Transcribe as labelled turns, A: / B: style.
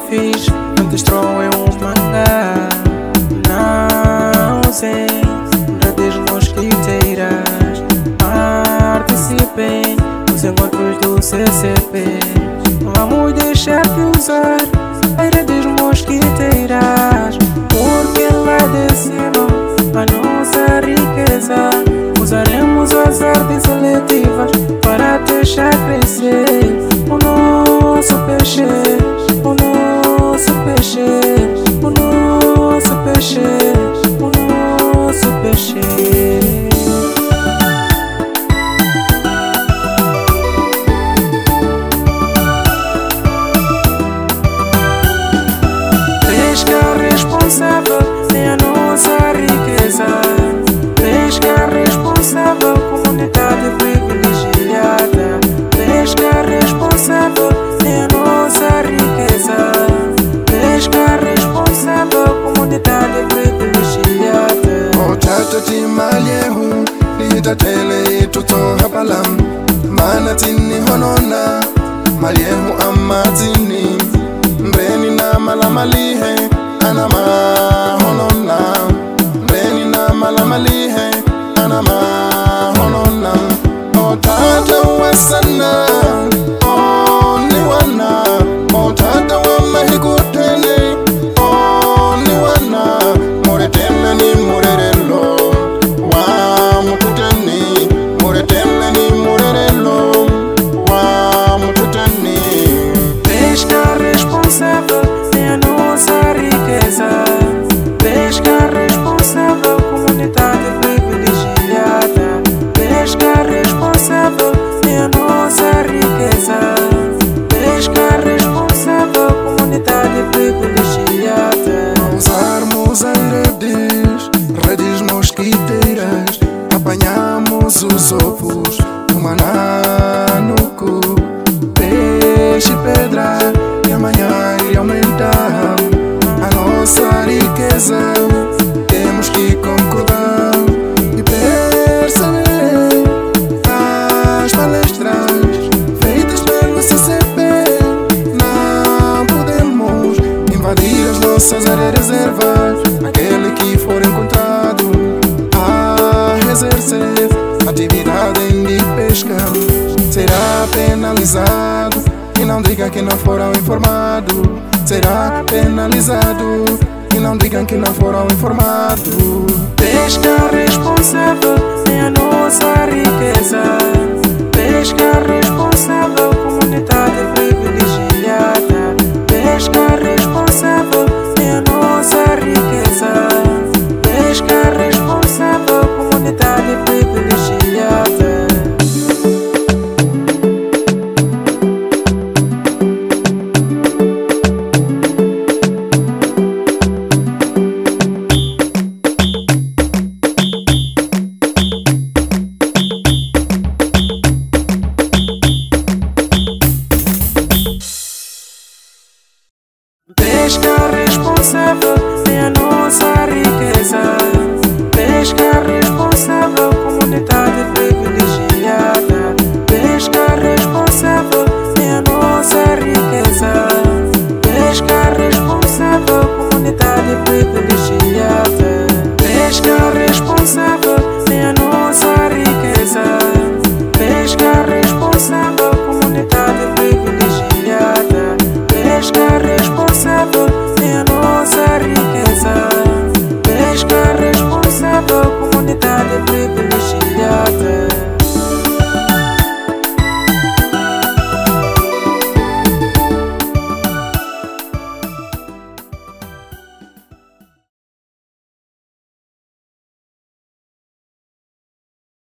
A: fiz, não destroem o mangá. Não sei, redes mosquiteiras. Participem nos encontros do CCP. Vamos deixar de usar as redes mosquiteiras, porque lá de cima a nossa riqueza. Usaremos as artes seletivas para deixar crescer o nosso peixe,
B: Tuta tele tuto mana tini honona Maliehu amatini Mbeni na malamalihe Anama honona. Mbeni na malamalihe Anama As palestras feitas pelo CCP Não podemos invadir as nossas áreas reservas Aquele que for encontrado a exercer atividade de pesca será penalizado. E não diga que não foram informados. Será penalizado. E não digam que não foram informados.
A: Pesca responsável é a nossa riqueza. na comunidade, eu